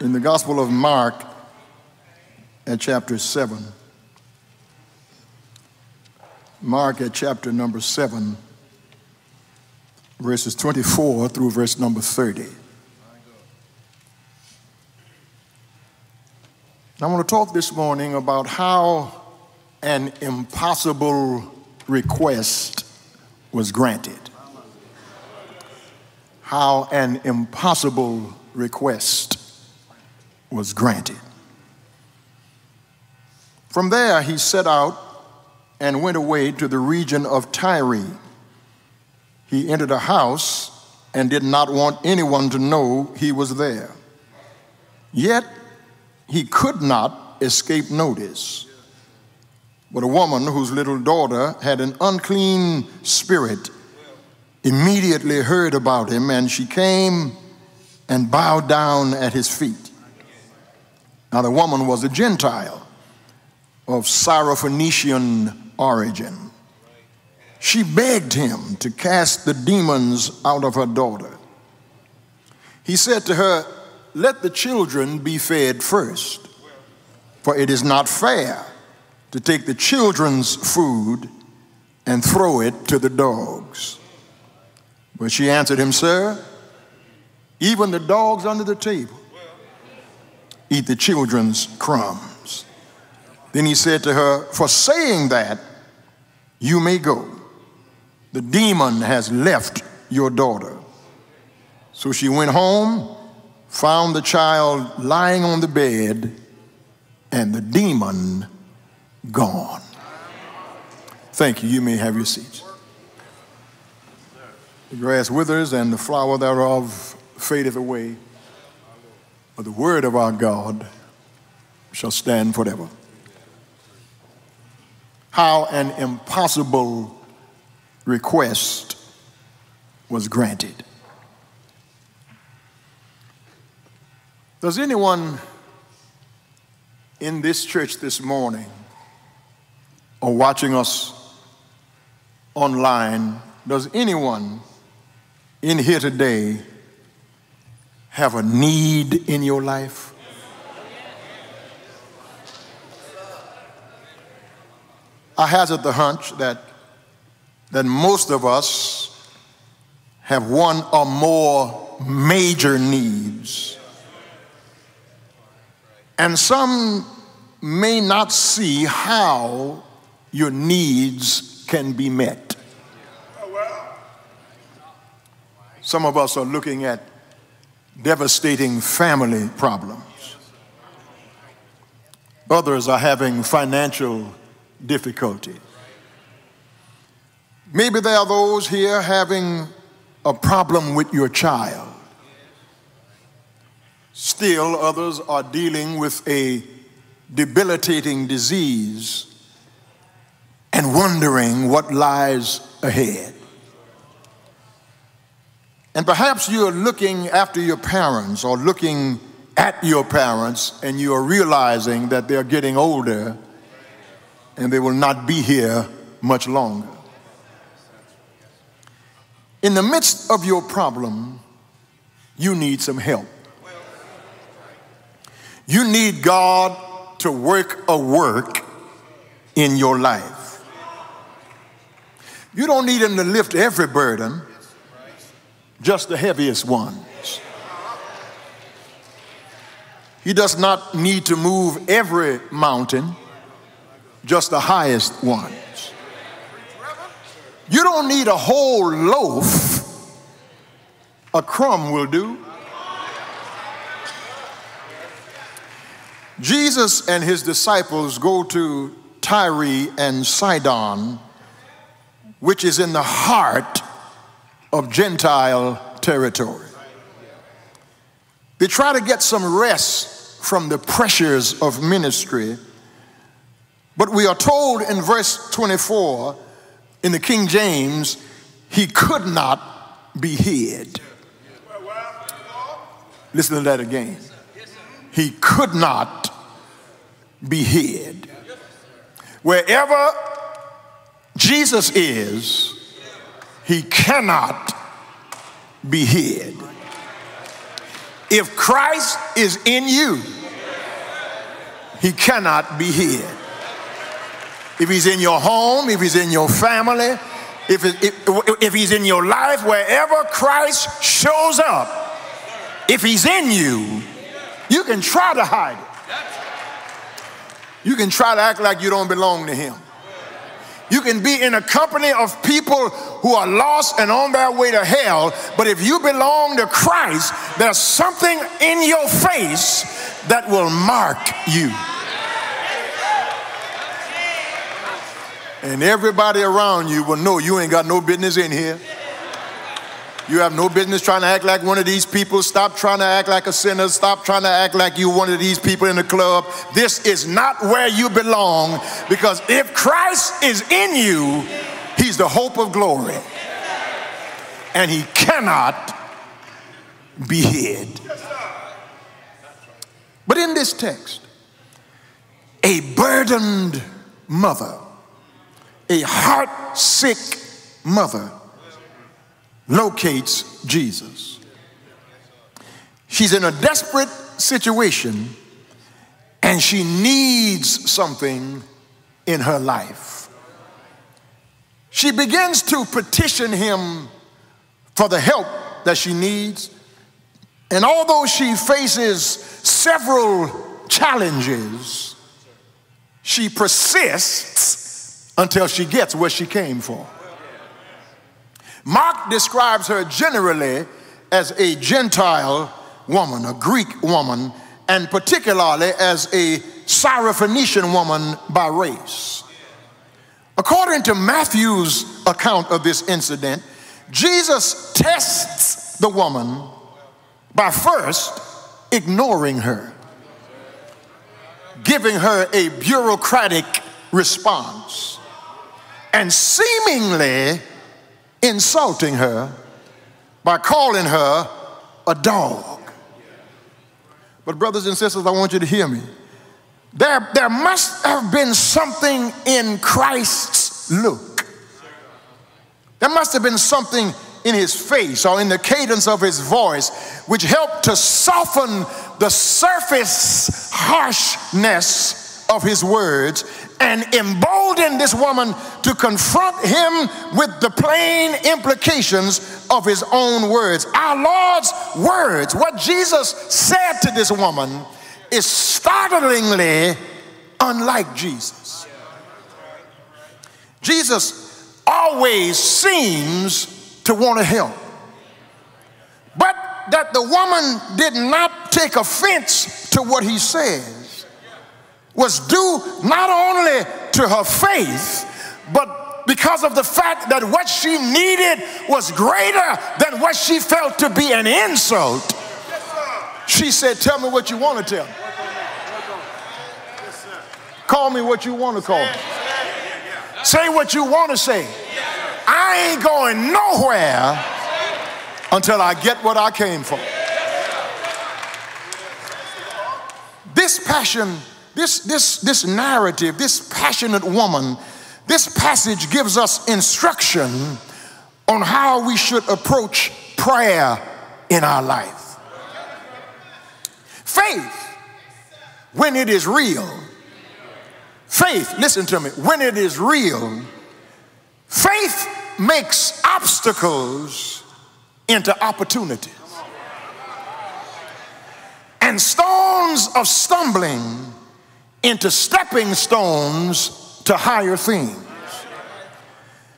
in the Gospel of Mark at chapter 7. Mark at chapter number 7, verses 24 through verse number 30. I want to talk this morning about how an impossible request was granted. How an impossible request was granted. From there, he set out and went away to the region of Tyre. He entered a house and did not want anyone to know he was there. Yet, he could not escape notice. But a woman whose little daughter had an unclean spirit immediately heard about him, and she came and bowed down at his feet. Now, the woman was a Gentile of Syrophoenician origin. She begged him to cast the demons out of her daughter. He said to her, Let the children be fed first, for it is not fair to take the children's food and throw it to the dogs. But she answered him, Sir, even the dogs under the table eat the children's crumbs. Then he said to her, For saying that, you may go. The demon has left your daughter. So she went home, found the child lying on the bed, and the demon gone. Thank you. You may have your seats. The grass withers and the flower thereof fadeth away, but the word of our God shall stand forever. How an impossible request was granted. Does anyone in this church this morning or watching us online, does anyone in here today have a need in your life? I hazard the hunch that, that most of us have one or more major needs. And some may not see how your needs can be met. Some of us are looking at devastating family problems. Others are having financial difficulty. Maybe there are those here having a problem with your child. Still, others are dealing with a debilitating disease and wondering what lies ahead. And perhaps you're looking after your parents or looking at your parents and you are realizing that they're getting older and they will not be here much longer. In the midst of your problem, you need some help. You need God to work a work in your life. You don't need Him to lift every burden, just the heaviest ones. He does not need to move every mountain just the highest ones. You don't need a whole loaf, a crumb will do. Jesus and his disciples go to Tyre and Sidon, which is in the heart of Gentile territory. They try to get some rest from the pressures of ministry but we are told in verse 24 in the King James, he could not be hid. Listen to that again. He could not be hid. Wherever Jesus is, he cannot be hid. If Christ is in you, he cannot be hid. If he's in your home, if he's in your family, if, if, if he's in your life, wherever Christ shows up, if he's in you, you can try to hide it. You can try to act like you don't belong to him. You can be in a company of people who are lost and on their way to hell, but if you belong to Christ, there's something in your face that will mark you. And everybody around you will know you ain't got no business in here. You have no business trying to act like one of these people. Stop trying to act like a sinner. Stop trying to act like you're one of these people in the club. This is not where you belong because if Christ is in you, he's the hope of glory. And he cannot be hid. But in this text, a burdened mother, a heart sick mother, locates Jesus. She's in a desperate situation and she needs something in her life. She begins to petition him for the help that she needs. And although she faces several challenges, she persists until she gets what she came for. Mark describes her generally as a Gentile woman, a Greek woman, and particularly as a Syrophoenician woman by race. According to Matthew's account of this incident, Jesus tests the woman by first ignoring her, giving her a bureaucratic response, and seemingly insulting her by calling her a dog. But, brothers and sisters, I want you to hear me. There, there must have been something in Christ's look. There must have been something in his face or in the cadence of his voice which helped to soften the surface harshness of his words and embolden this woman to confront him with the plain implications of his own words. Our Lord's words, what Jesus said to this woman, is startlingly unlike Jesus. Jesus always seems to want to help. But that the woman did not take offense to what he says was due not only to her faith, but because of the fact that what she needed was greater than what she felt to be an insult. She said, Tell me what you want to tell. Call me what you want to call. Say what you want to say. I ain't going nowhere until I get what I came for. This passion this, this, this narrative, this passionate woman, this passage gives us instruction on how we should approach prayer in our life. Faith, when it is real, faith, listen to me, when it is real, faith makes obstacles into opportunities. And stones of stumbling into stepping stones to higher things.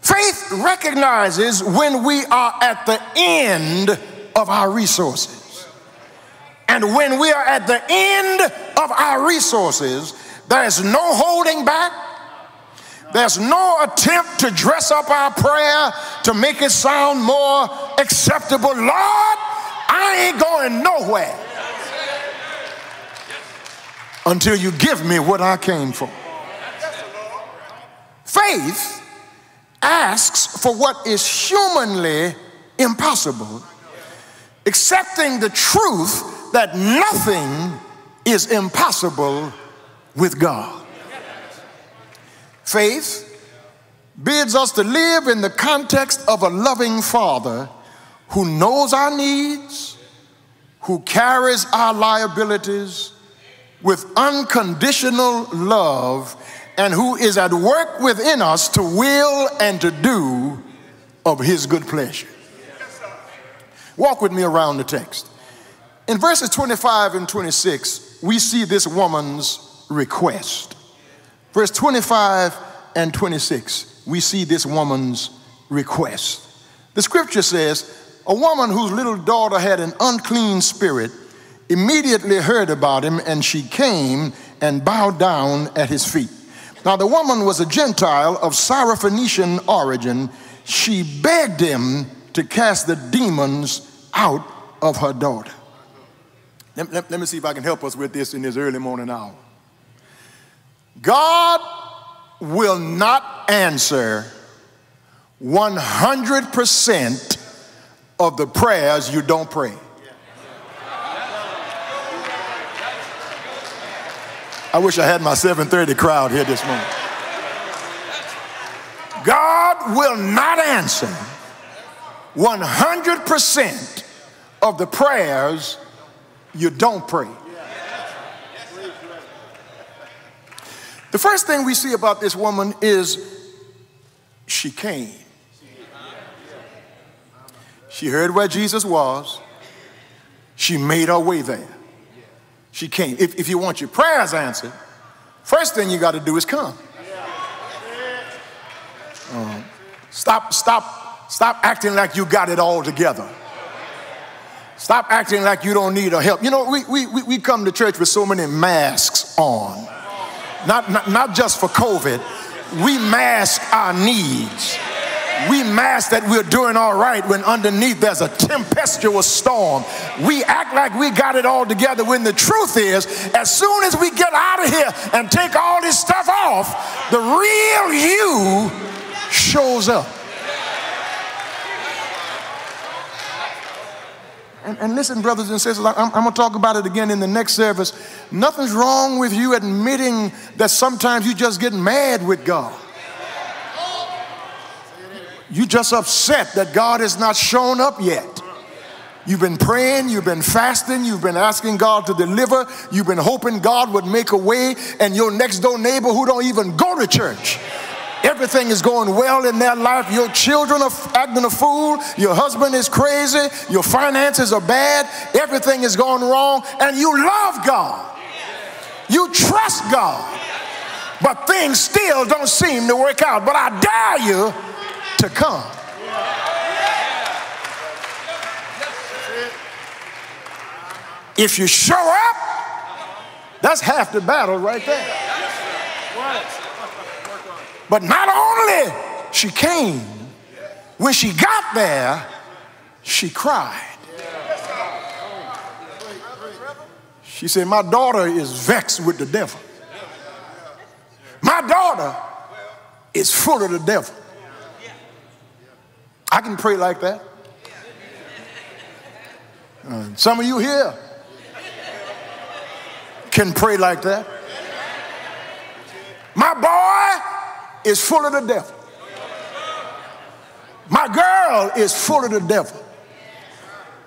Faith recognizes when we are at the end of our resources. And when we are at the end of our resources, there's no holding back. There's no attempt to dress up our prayer to make it sound more acceptable. Lord, I ain't going nowhere until you give me what I came for. Faith asks for what is humanly impossible, accepting the truth that nothing is impossible with God. Faith bids us to live in the context of a loving Father who knows our needs, who carries our liabilities with unconditional love and who is at work within us to will and to do of his good pleasure. Walk with me around the text. In verses 25 and 26, we see this woman's request. Verse 25 and 26, we see this woman's request. The scripture says, A woman whose little daughter had an unclean spirit immediately heard about him, and she came and bowed down at his feet. Now, the woman was a Gentile of Syrophoenician origin. She begged him to cast the demons out of her daughter. Let, let, let me see if I can help us with this in this early morning hour. God will not answer 100% of the prayers you don't pray. I wish I had my 7:30 crowd here this morning. God will not answer 100% of the prayers you don't pray. The first thing we see about this woman is she came. She heard where Jesus was. She made her way there. She came. If, if you want your prayers answered, first thing you got to do is come. Um, stop, stop, stop acting like you got it all together. Stop acting like you don't need a help. You know, we, we, we come to church with so many masks on. Not, not, not just for COVID, we mask our needs we mask that we're doing all right when underneath there's a tempestuous storm. We act like we got it all together when the truth is, as soon as we get out of here and take all this stuff off, the real you shows up. And, and, listen, brothers and sisters, I'm, I'm going to talk about it again in the next service. Nothing's wrong with you admitting that sometimes you just get mad with God. You just upset that God has not shown up yet. You've been praying, you've been fasting, you've been asking God to deliver, you've been hoping God would make a way, and your next door neighbor who don't even go to church. Everything is going well in their life. Your children are acting a fool. Your husband is crazy. Your finances are bad. Everything is going wrong. And you love God. You trust God. But things still don't seem to work out. But I dare you to come. If you show up, that's half the battle right there. But not only she came, when she got there, she cried. She said, My daughter is vexed with the devil. My daughter is full of the devil. I can pray like that. Uh, some of you here can pray like that. My boy is full of the devil. My girl is full of the devil.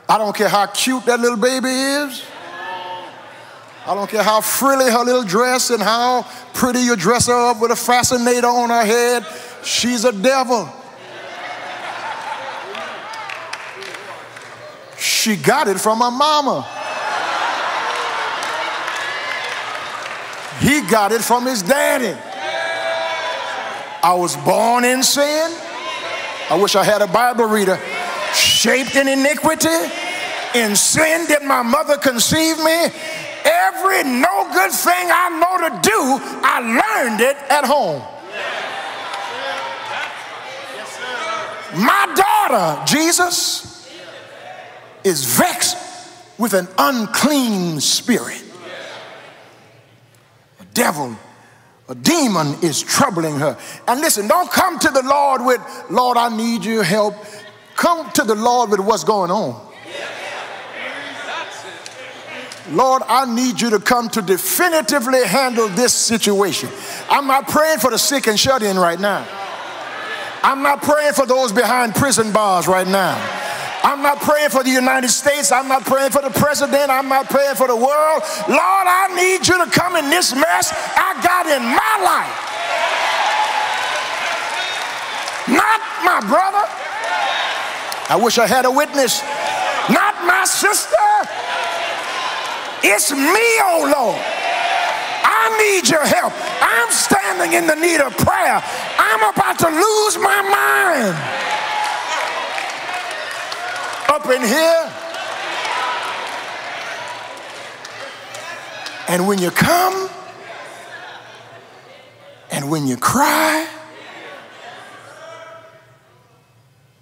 I don't care how cute that little baby is. I don't care how frilly her little dress and how pretty you dress her up with a fascinator on her head. She's a devil. She got it from her mama. He got it from his daddy. I was born in sin. I wish I had a Bible reader. Shaped in iniquity. In sin did my mother conceive me. Every no good thing I know to do, I learned it at home. My daughter, Jesus, is vexed with an unclean spirit. A devil, a demon is troubling her. And listen, don't come to the Lord with, Lord, I need your help. Come to the Lord with what's going on. Lord, I need you to come to definitively handle this situation. I'm not praying for the sick and shut in right now. I'm not praying for those behind prison bars right now. I'm not praying for the United States. I'm not praying for the president. I'm not praying for the world. Lord, I need you to come in this mess I got in my life. Not my brother. I wish I had a witness. Not my sister. It's me, oh Lord. I need your help. I'm standing in the need of prayer. I'm about to lose my mind up in here. And when you come, and when you cry,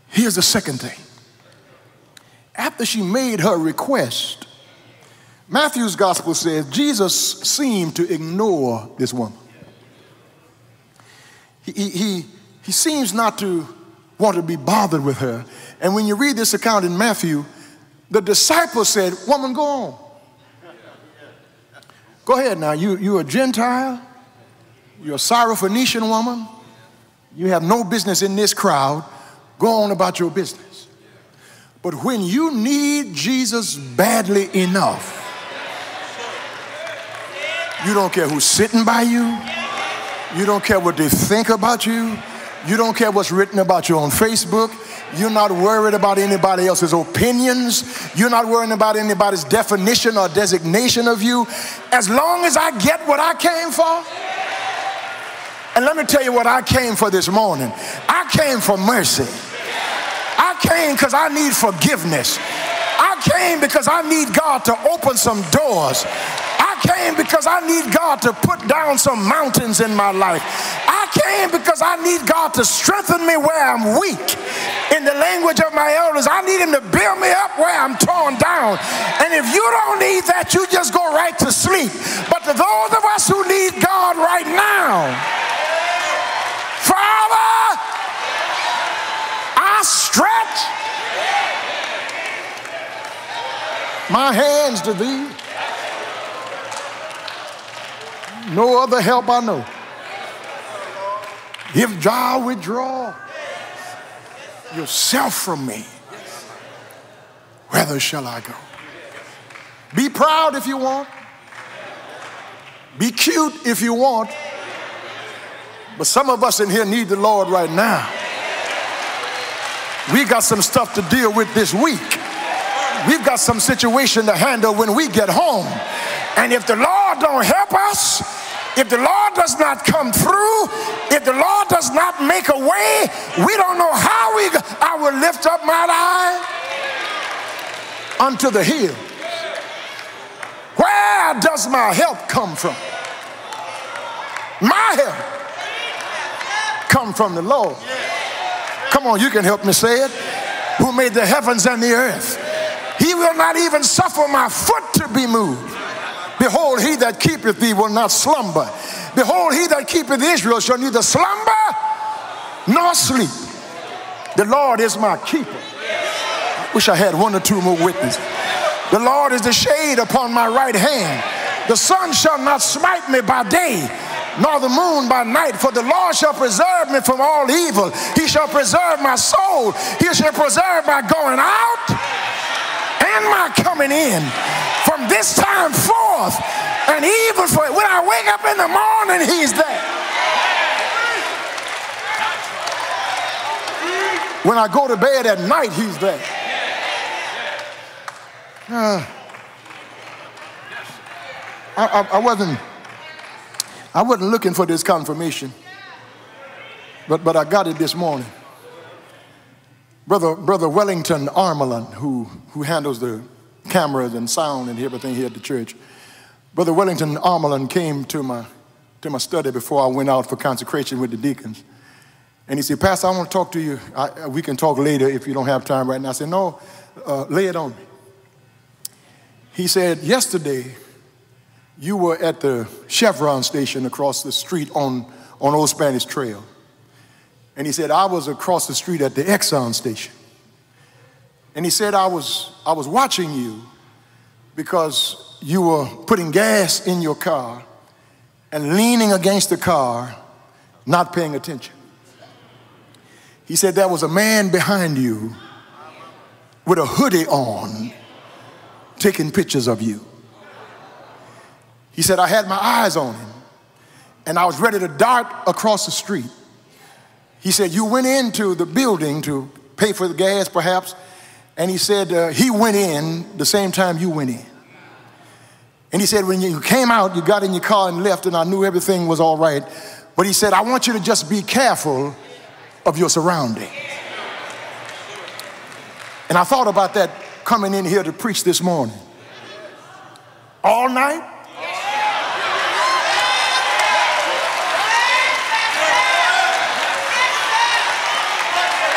here's the second thing. After she made her request, Matthew's gospel says Jesus seemed to ignore this woman. He, he, he seems not to want to be bothered with her. And when you read this account in Matthew, the disciples said, Woman, go on. Go ahead now. You, you're a Gentile, you're a Syrophoenician woman, you have no business in this crowd. Go on about your business. But when you need Jesus badly enough, you don't care who's sitting by you, you don't care what they think about you, you don't care what's written about you on Facebook. You're not worried about anybody else's opinions. You're not worrying about anybody's definition or designation of you. As long as I get what I came for. And let me tell you what I came for this morning. I came for mercy. I came because I need forgiveness. I came because I need God to open some doors. Came because I need God to put down some mountains in my life. I came because I need God to strengthen me where I'm weak. In the language of my elders, I need Him to build me up where I'm torn down. And if you don't need that, you just go right to sleep. But to those of us who need God right now, Father, I stretch my hands to Thee. No other help I know. If Jah withdraw yourself from me, whither shall I go? Be proud if you want. Be cute if you want. But some of us in here need the Lord right now. We got some stuff to deal with this week. We've got some situation to handle when we get home. And if the Lord don't help us, if the Lord does not come through, if the Lord does not make a way, we don't know how we. I will lift up my eye unto the hill. Where does my help come from? My help come from the Lord. Come on, you can help me say it. Who made the heavens and the earth? He will not even suffer my foot to be moved. Behold, he that keepeth thee will not slumber. Behold, he that keepeth Israel shall neither slumber nor sleep. The Lord is my keeper. I wish I had one or two more witnesses. The Lord is the shade upon my right hand. The sun shall not smite me by day, nor the moon by night, for the Lord shall preserve me from all evil. He shall preserve my soul. He shall preserve my going out and my coming in from this time forth and even for when I wake up in the morning, he's there. When I go to bed at night, he's there. Uh, I, I, I, wasn't I wasn't looking for this confirmation, but, but I got it this morning. Brother, Brother Wellington Armelin, who, who handles the cameras and sound and everything here at the church. Brother Wellington Armelin came to my, to my study before I went out for consecration with the deacons. And he said, Pastor, I want to talk to you. I, we can talk later if you don't have time right now. I said, No, uh, lay it on me. He said, Yesterday, you were at the Chevron station across the street on, on Old Spanish Trail. And he said, I was across the street at the Exxon station. And he said, I was, I was watching you because you were putting gas in your car and leaning against the car, not paying attention. He said, There was a man behind you with a hoodie on taking pictures of you. He said, I had my eyes on him and I was ready to dart across the street. He said, You went into the building to pay for the gas, perhaps. And he said, uh, He went in the same time you went in. And he said, When you came out, you got in your car and left, and I knew everything was all right. But he said, I want you to just be careful of your surroundings. And I thought about that coming in here to preach this morning. All night?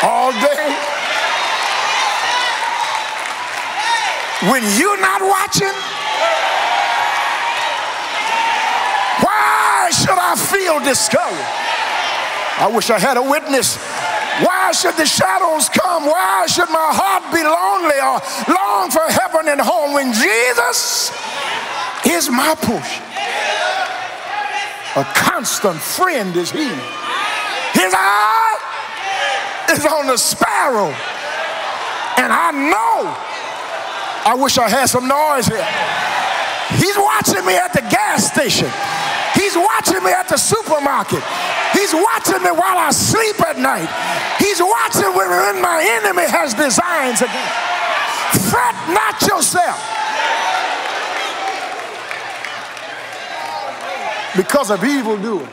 All day? When you're not watching? Why should I feel discouraged? I wish I had a witness. Why should the shadows come? Why should my heart be lonely or long for heaven and home when Jesus is my portion? A constant friend is he. His eye is on the sparrow. And I know, I wish I had some noise here. He's watching me at the gas station. He's watching me at the supermarket. He's watching me while I sleep at night. He's watching when my enemy has designs against. Fret not yourself. Because of evil doing.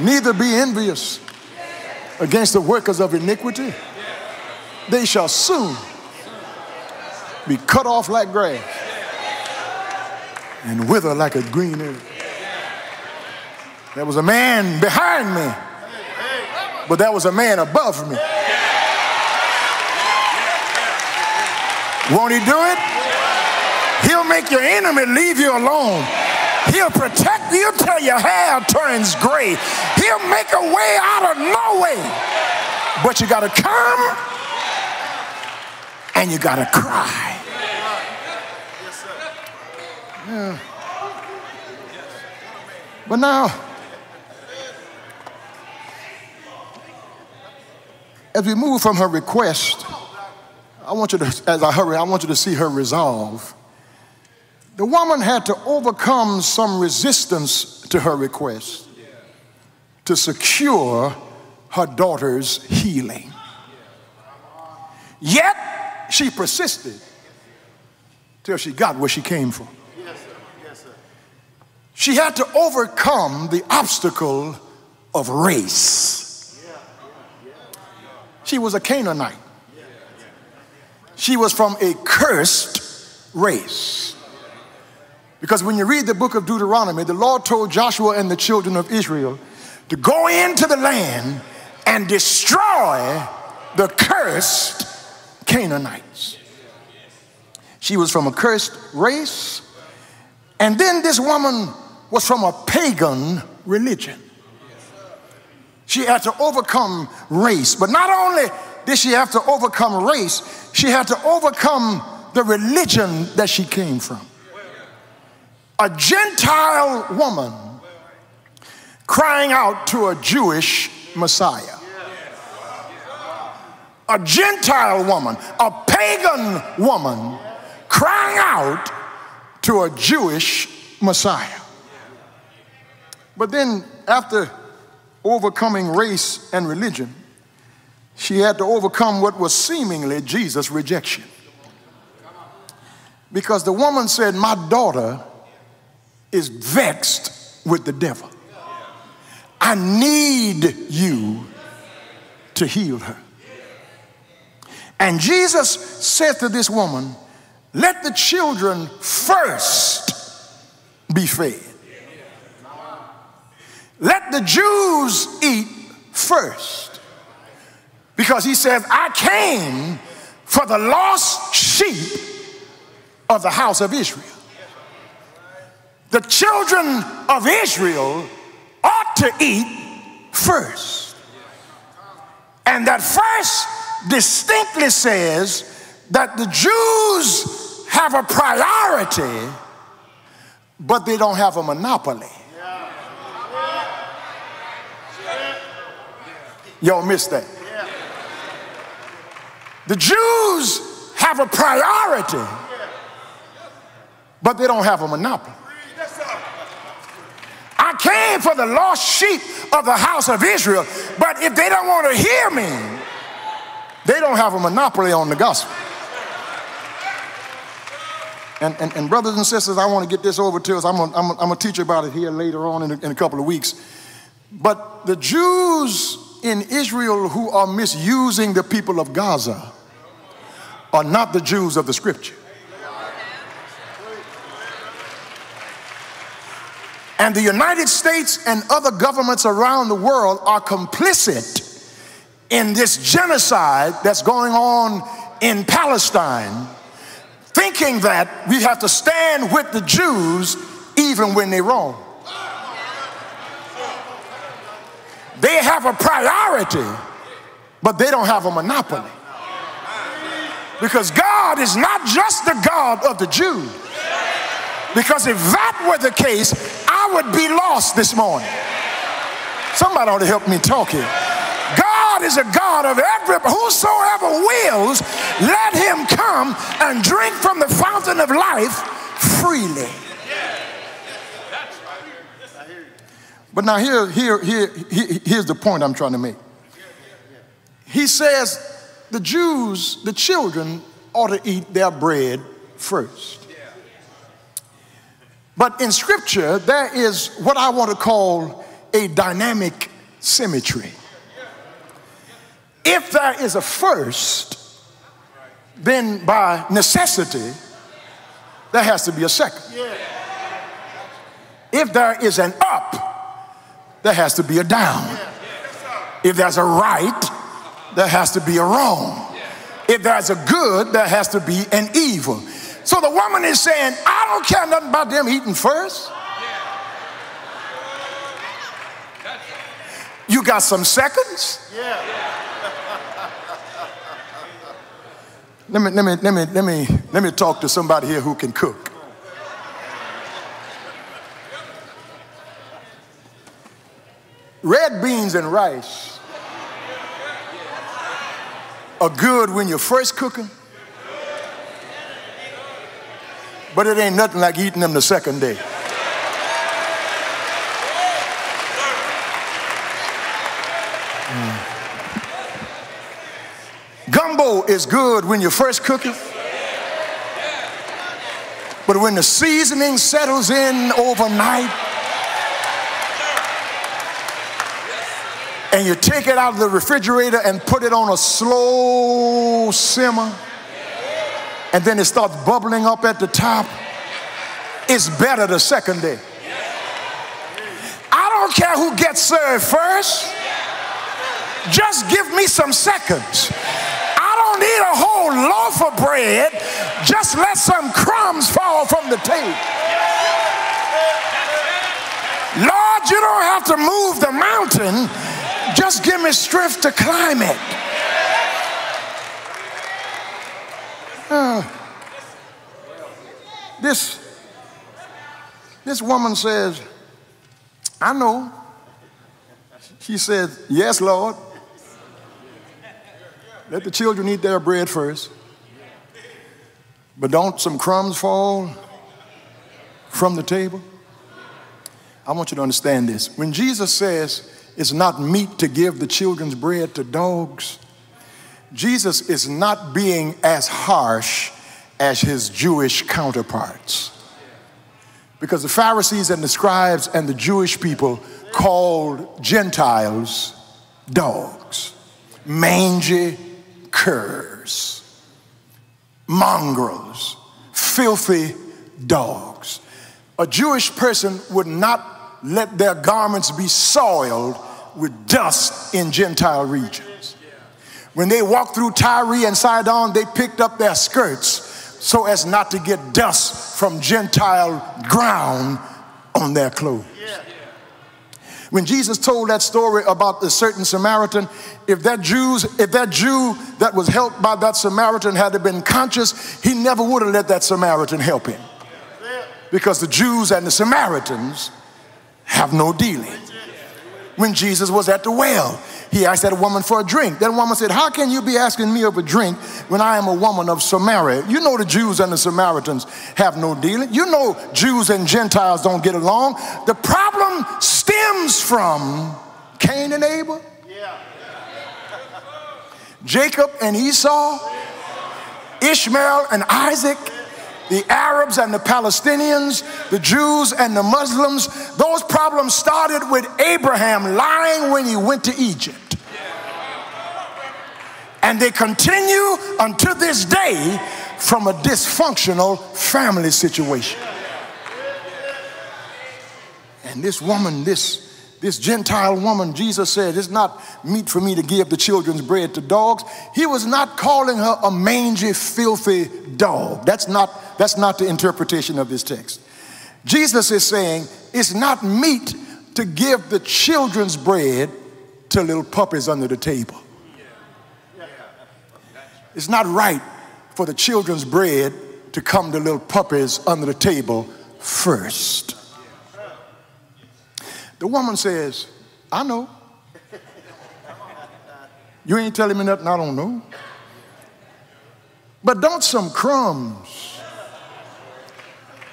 Neither be envious against the workers of iniquity. They shall soon be cut off like grass and wither like a green herb. There was a man behind me, but there was a man above me. Won't he do it? He'll make your enemy leave you alone. He'll protect you till your hair turns gray. He'll make a way out of no way. But you got to come and you got to cry. But now, as we move from her request, I want you to, as I hurry, I want you to see her resolve. The woman had to overcome some resistance to her request to secure her daughter's healing. Yet, she persisted till she got where she came from. She had to overcome the obstacle of race. She was a Canaanite. She was from a cursed race. Because when you read the book of Deuteronomy, the Lord told Joshua and the children of Israel to go into the land and destroy the cursed Canaanites. She was from a cursed race. And then this woman was from a pagan religion. She had to overcome race. But not only did she have to overcome race, she had to overcome the religion that she came from a Gentile woman crying out to a Jewish Messiah. A Gentile woman, a pagan woman crying out to a Jewish Messiah. But then, after overcoming race and religion, she had to overcome what was seemingly Jesus' rejection. Because the woman said, My daughter is vexed with the devil. I need you to heal her. And Jesus said to this woman, Let the children first be fed. Let the Jews eat first. Because he says, I came for the lost sheep of the house of Israel the children of Israel ought to eat first. And that first distinctly says that the Jews have a priority, but they don't have a monopoly. Y'all missed that. The Jews have a priority, but they don't have a monopoly. I came for the lost sheep of the house of Israel, but if they don't want to hear me, they don't have a monopoly on the gospel. And, and, and brothers and sisters, I want to get this over to us. I'm going I'm to teach you about it here later on in a, in a couple of weeks. But the Jews in Israel who are misusing the people of Gaza are not the Jews of the scripture. And the United States and other governments around the world are complicit in this genocide that's going on in Palestine, thinking that we have to stand with the Jews even when they're wrong. They have a priority, but they don't have a monopoly. Because God is not just the God of the Jews. Because if that were the case, I would be lost this morning. Somebody ought to help me talk here. God is a God of every, whosoever wills, let him come and drink from the fountain of life freely. But now here, here, here, here, here's the point I'm trying to make. He says the Jews, the children, ought to eat their bread first. But in scripture, there is what I want to call a dynamic symmetry. If there is a first, then by necessity, there has to be a second. If there is an up, there has to be a down. If there's a right, there has to be a wrong. If there's a good, there has to be an evil. So the woman is saying, I don't care nothing about them eating first. You got some seconds? Yeah. Let me, let me, let me, let me, let me talk to somebody here who can cook. Red beans and rice are good when you're first cooking, but it ain't nothing like eating them the second day. Mm. Gumbo is good when you're first cooking. But when the seasoning settles in overnight and you take it out of the refrigerator and put it on a slow simmer and then it starts bubbling up at the top, it's better the second day. I don't care who gets served first, just give me some seconds I don't need a whole loaf of bread. Just let some crumbs fall from the table. Lord, you don't have to move the mountain. Just give me strength to climb it. Uh, this, this woman says, I know. She said, Yes, Lord. Let the children eat their bread first. But don't some crumbs fall from the table? I want you to understand this. When Jesus says it's not meet to give the children's bread to dogs, Jesus is not being as harsh as his Jewish counterparts. Because the Pharisees and the scribes and the Jewish people called Gentiles dogs, mangy curs, mongrels, filthy dogs. A Jewish person would not let their garments be soiled with dust in Gentile regions. When they walked through Tyre and Sidon, they picked up their skirts so as not to get dust from Gentile ground on their clothes. When Jesus told that story about the certain Samaritan, if that Jews, if that Jew that was helped by that Samaritan had been conscious, he never would have let that Samaritan help him. Because the Jews and the Samaritans have no dealing. When Jesus was at the well. He asked that woman for a drink. That woman said, How can you be asking me of a drink when I am a woman of Samaria? You know the Jews and the Samaritans have no dealing. You know Jews and Gentiles don't get along. The problem stems from Cain and Abel, Jacob and Esau, Ishmael and Isaac the Arabs and the Palestinians, the Jews and the Muslims, those problems started with Abraham lying when he went to Egypt. And they continue unto this day from a dysfunctional family situation. And this woman, this this Gentile woman, Jesus said, it's not meet for me to give the children's bread to dogs. He was not calling her a mangy, filthy dog. That's not, that's not the interpretation of this text. Jesus is saying it's not meet to give the children's bread to little puppies under the table. It's not right for the children's bread to come to little puppies under the table first. The woman says, I know. You ain't telling me nothing I don't know. But don't some crumbs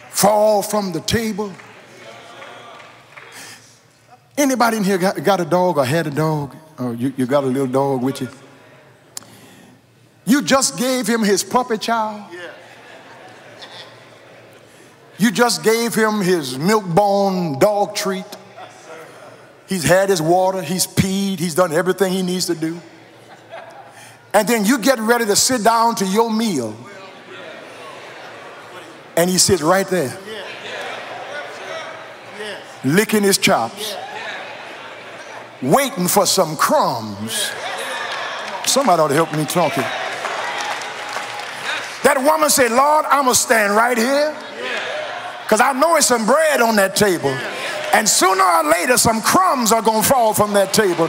fall from the table? Anybody in here got, got a dog or had a dog? Or you, you got a little dog with you? You just gave him his puppy child? You just gave him his milk bone dog treat? He's had his water, he's peed, he's done everything he needs to do. And then you get ready to sit down to your meal. And he sits right there, licking his chops, waiting for some crumbs. Somebody ought to help me talking. That woman said, Lord, I'm going to stand right here because I know it's some bread on that table. And sooner or later, some crumbs are going to fall from that table.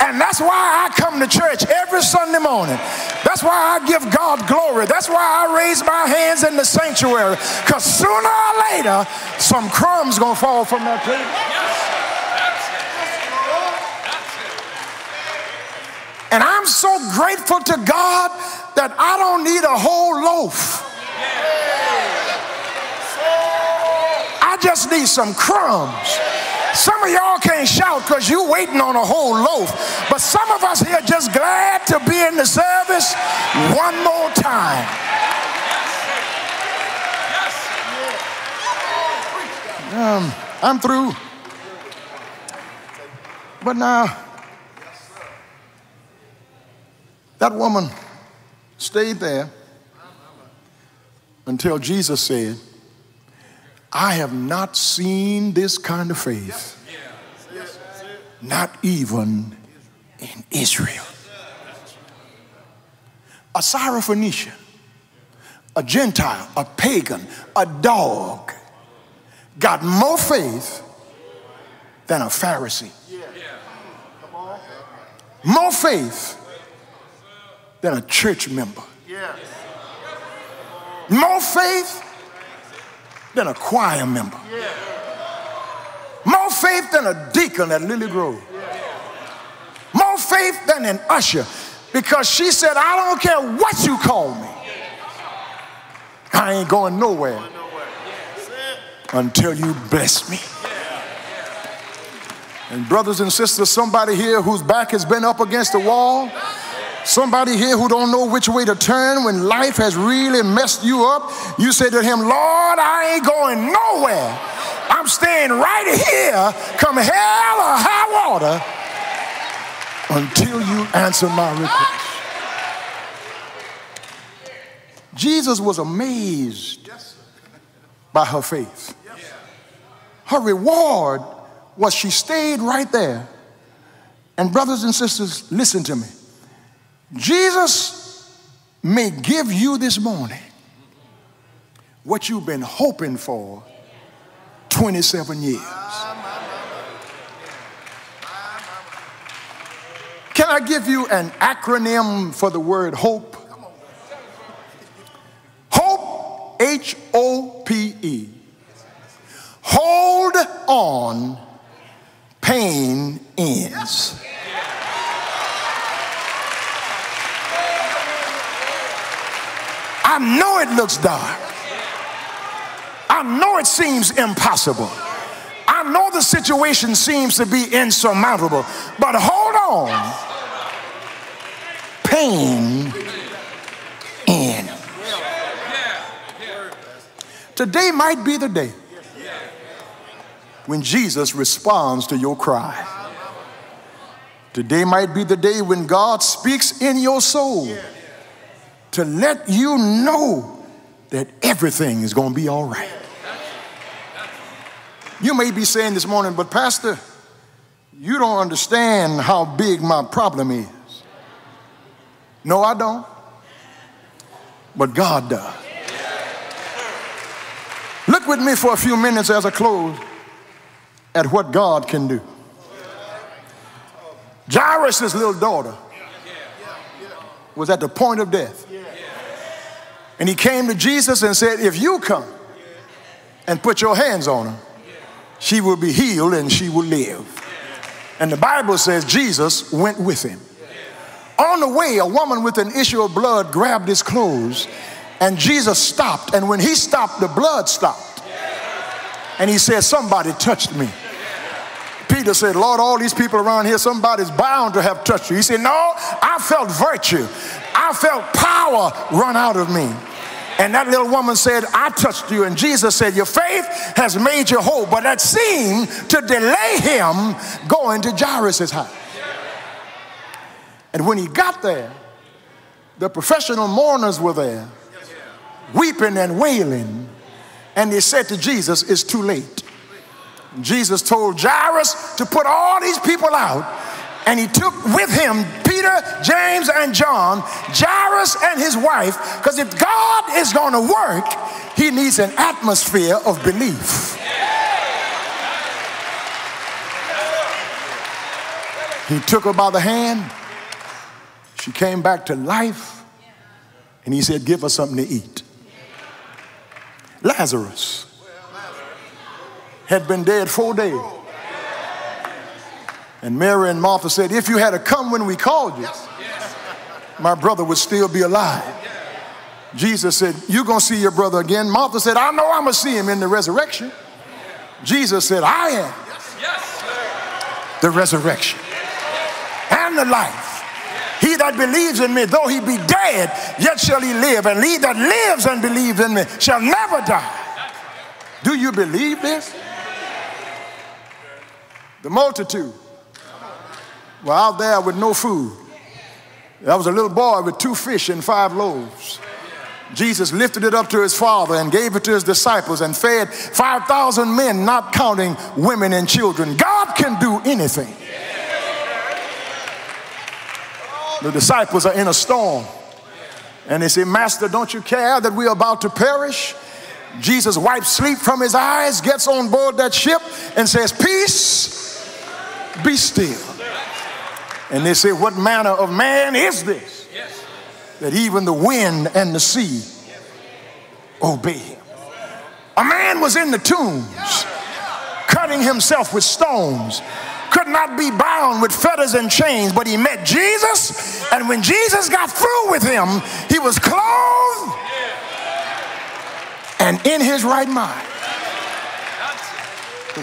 And that's why I come to church every Sunday morning. That's why I give God glory. That's why I raise my hands in the sanctuary. Because sooner or later, some crumbs going to fall from that table. And I'm so grateful to God that I don't need a whole loaf. Just need some crumbs. Some of y'all can't shout because you're waiting on a whole loaf. But some of us here just glad to be in the service one more time. Um, I'm through. But now, that woman stayed there until Jesus said, I have not seen this kind of faith, not even in Israel. A Syrophoenician, a Gentile, a pagan, a dog got more faith than a Pharisee. More faith than a church member. More faith than a choir member. More faith than a deacon at Lilly Grove. More faith than an usher because she said, I don't care what you call me. I ain't going nowhere until you bless me. And brothers and sisters, somebody here whose back has been up against the wall, Somebody here who don't know which way to turn when life has really messed you up, you say to him, Lord, I ain't going nowhere. I'm staying right here, come hell or high water, until you answer my request. Jesus was amazed by her faith. Her reward was she stayed right there. And, brothers and sisters, listen to me. Jesus may give you this morning what you've been hoping for 27 years. Can I give you an acronym for the word hope? Hope, H O P E. Hold on pain ends. I know it looks dark. I know it seems impossible. I know the situation seems to be insurmountable, but hold on. Pain in. Today might be the day when Jesus responds to your cry. Today might be the day when God speaks in your soul to let you know that everything is going to be all right. You may be saying this morning, but Pastor, you don't understand how big my problem is. No, I don't. But God does. Look with me for a few minutes as I close at what God can do. Jairus' little daughter was at the point of death. And he came to Jesus and said, If you come and put your hands on her, she will be healed and she will live. And the Bible says Jesus went with him. On the way, a woman with an issue of blood grabbed his clothes, and Jesus stopped. And when he stopped, the blood stopped. And he said, Somebody touched me. Peter said, Lord, all these people around here, somebody's bound to have touched you. He said, No, I felt virtue. I felt power run out of me. And that little woman said, I touched you. And Jesus said, Your faith has made you whole. But that seemed to delay him going to Jairus' house. And when he got there, the professional mourners were there, weeping and wailing. And they said to Jesus, It's too late. Jesus told Jairus to put all these people out and he took with him Peter, James, and John, Jairus and his wife, because if God is going to work, he needs an atmosphere of belief. He took her by the hand. She came back to life. And he said, Give her something to eat. Lazarus had been dead four days. And Mary and Martha said, If you had to come when we called you, my brother would still be alive. Jesus said, You're going to see your brother again. Martha said, I know I'm going to see him in the resurrection. Jesus said, I am the resurrection and the life. He that believes in me, though he be dead, yet shall he live. And he that lives and believes in me shall never die. Do you believe this? The multitude were out there with no food. There was a little boy with two fish and five loaves. Jesus lifted it up to his father and gave it to his disciples and fed 5,000 men, not counting women and children. God can do anything. The disciples are in a storm. And they say, Master, don't you care that we're about to perish? Jesus wipes sleep from his eyes, gets on board that ship, and says, Peace, be still. And they say, What manner of man is this? That even the wind and the sea obey him. A man was in the tombs, cutting himself with stones, could not be bound with fetters and chains, but he met Jesus. And when Jesus got through with him, he was clothed and in his right mind.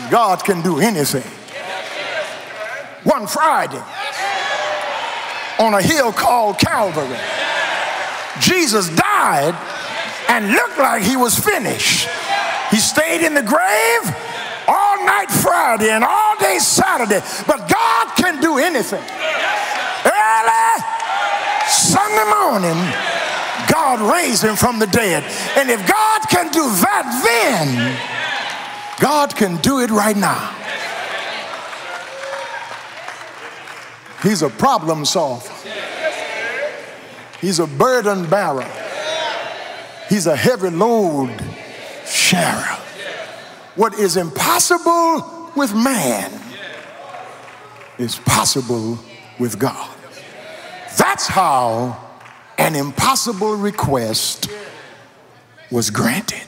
God can do anything. One Friday, on a hill called Calvary. Jesus died and looked like he was finished. He stayed in the grave all night Friday and all day Saturday, but God can do anything. Early Sunday morning, God raised him from the dead. And if God can do that then, God can do it right now. He's a problem solver. He's a burden bearer. He's a heavy load sharer. What is impossible with man is possible with God. That's how an impossible request was granted.